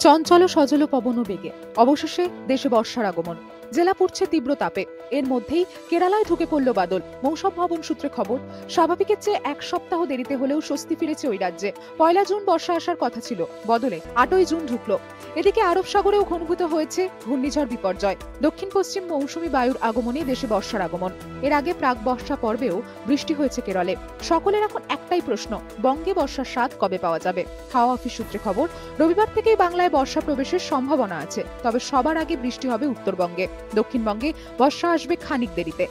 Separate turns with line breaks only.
চঞ্চল সজল পবন বেগে। অবশেষে দেশে বর্ষার আগমন। জেলা পড়ছে তীব্র তাপে। এর মধ্যেই কেরালায় ঢুকে পড়ল বাদল। মৌসুম ভবন সূত্রে খবর, স্বাভাবিকের চেয়ে এক সপ্তাহ দেরিতে হলেও স্বস্তি ফিরেছে ওই রাজ্যে। পয়লা জুন বর্ষা আসার কথা ছিল। বদলে আটই জুন ঢুকলো। এদিকে আরব সাগরেও ঘনীভূত হয়েছে ঘূর্ণিঝড় বিপর্যয়। দক্ষিণ পশ্চিম মৌসুমী বায়ুর আগমনে দেশে বর্ষার আগমন। এর আগে প্রাক বর্ষা পর্বেও বৃষ্টি হয়েছে কেরলে। সকলের এখন একটাই প্রশ্ন, বঙ্গে বর্ষার স্বাদ কবে পাওয়া যাবে? হাওয়া অফিস সূত্রে খবর, রবিবার থেকেই বাংলায় বর্ষা প্রবেশের সম্ভাবনা আছে, তবে সবার আগে বৃষ্টি হবে উত্তরবঙ্গে। দক্ষিণবঙ্গে বর্ষা আসবে খানিক দেরিতে।